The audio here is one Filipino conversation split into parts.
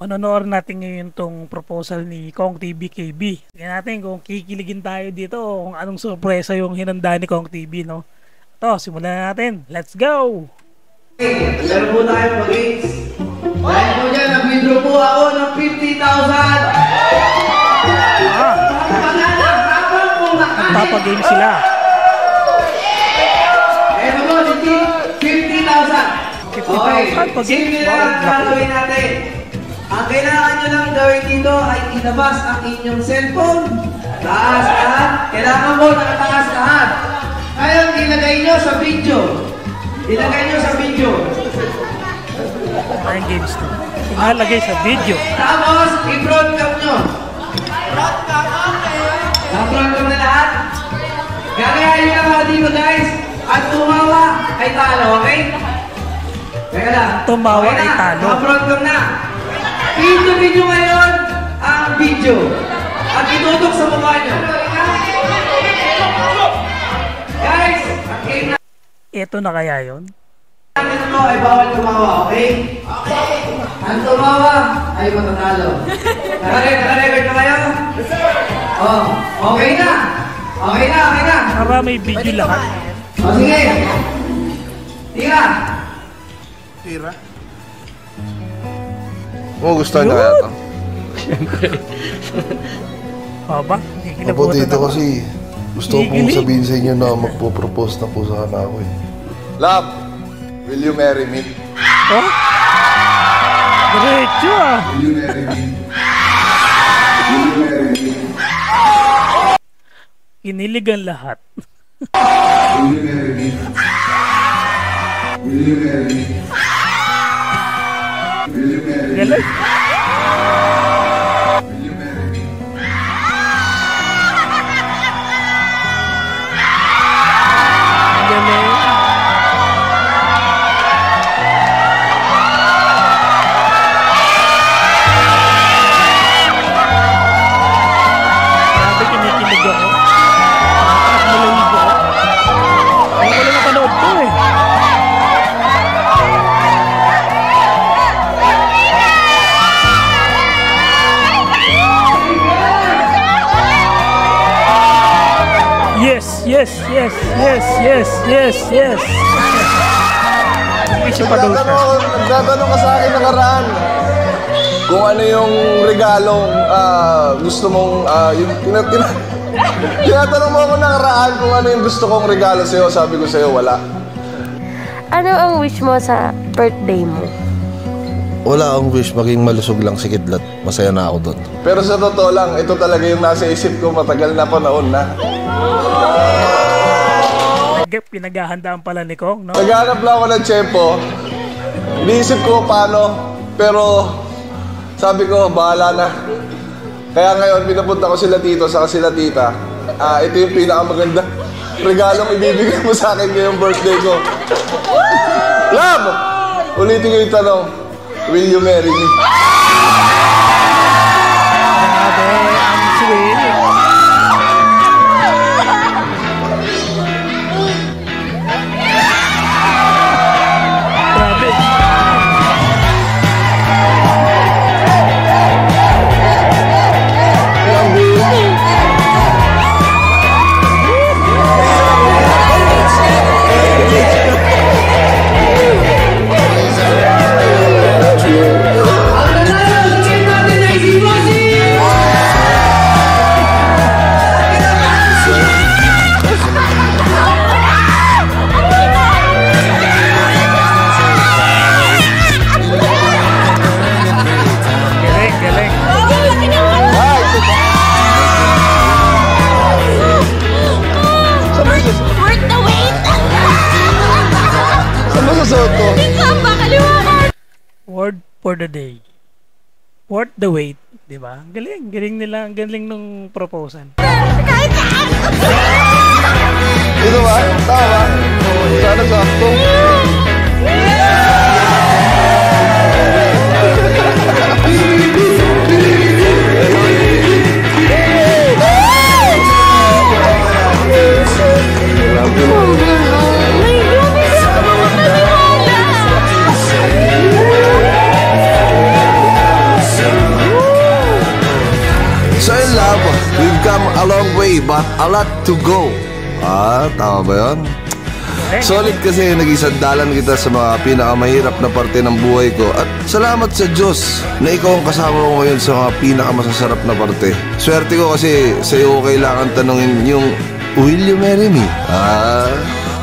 Panonood natin ngayon tong proposal ni Kong TV KB. Tingnan natin kung kikiligin tayo dito o kung anong sorpresa yung hinanda ni Kong TV, no? Ito, simulan na natin. Let's go! Laro po tayo mag-games. Dahil po dyan, nag-withdraw po ako ng 50,000. Ah, po nagpapagame sila. Mo, hindi 50,000. 50,000 pag Sige games. na lang natin. Ang kailangan nyo lang gawin dito ay ilabas ang inyong cellphone. Taas lahat. Kailangan mo nakataas lahat. Ngayon, ilagay nyo sa video. Ilagay nyo sa video. Tayong games to. Inalagay sa video. Tapos, i-broadcast nyo. Na-broadcast na lahat. Gagayahin lang mga dito guys. At tumawa ay talo, okay? Teka lang. Tumawa Okay ay talo. Na-broadcast na. Nyo ngayon ang video. At itutok sa mukha nyo. Guys, ang game na Ito na kaya yon natin mo ay bawal tumawa, okay? Ang tumawa ay matatalo. Nakarecord, na kayo? Oh, okay na. Okay na, okay na. Para may video lahat. O sige. Tira. Tira. Mo gusto niya kaya to? Aba, hindi Opo kinabutan dito ako. kasi gusto ko pong sabihin sa inyo na magpo-propose na po sana ako eh. Love, will you marry me? Oh? Diretso ah. Will you marry me? Will you marry me? Kinilig ang lahat. Will you marry me? Will you marry me? Will Yes, yes, yes, yes, yes, yes, yes. Siya pa daw siya. Nagtatanong, nagtatanong ka sa akin nakaraan kung ano yung regalong ah, gusto mong ah, yung tina, tina, tinatanong mo ako nakaraan kung ano yung gusto kong regalo sa'yo. Sabi ko sa'yo, wala. Ano ang wish mo sa birthday mo? Wala akong wish maging malusog lang si Kidlat. Masaya na ako doon. Pero sa totoo lang, ito talaga yung nasa isip ko matagal na panahon na. Nag- Pinaghahandaan pala ni Kong, no? Naghanap lang ako ng tiyempo. Iniisip ko paano, pero sabi ko, bahala na. Kaya ngayon, pinapunta ko sila tito sa sila tita. Ah, ito yung pinakamaganda regalong ibibigay mo sa akin ngayong birthday ko. Love! Ulitin ko yung tanong, will you marry me? Susuot ko? Word for the day. Worth the wait, di ba? Galing, galing nila, ang galing nung proposal. Kahit saan! But a lot to go. Ah, tama ba yun? Solid kasi naging kita sa mga pinakamahirap na parte ng buhay ko at salamat sa Diyos na ikaw ang kasama ko ngayon sa mga pinakamasasarap na parte. Swerte ko kasi sa iyo ko kailangan tanungin yung Will you marry me? Ah,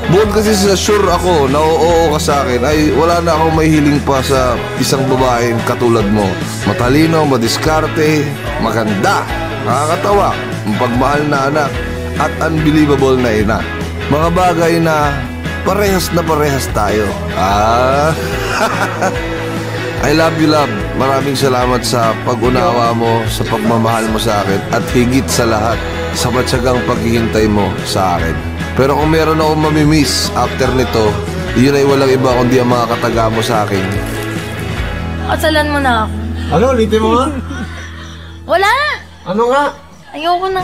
Bukod kasi sa sure ako na oo ka sa akin ay wala na akong may hiling pa sa isang babaeng katulad mo. Matalino, madiskarte, maganda, nakakatawa, mapagmahal na anak, at unbelievable na ina. Mga bagay na parehas na parehas tayo. Ah, I love you, love. Maraming salamat sa pag-unawa mo, sa pagmamahal mo sa akin, at higit sa lahat, sa matyagang paghihintay mo sa akin. Pero kung meron akong mamimiss after nito, yun ay walang iba kundi ang mga kataga mo sa akin. Kasalan mo na ako. Ano, ulitin mo nga? Wala! Ano nga? Ayoko na.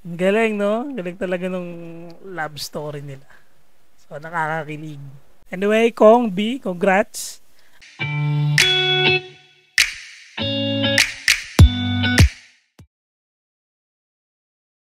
Ang Galing, no? Galing talaga nung love story nila. So, nakakakilig. Anyway, Kong B, congrats.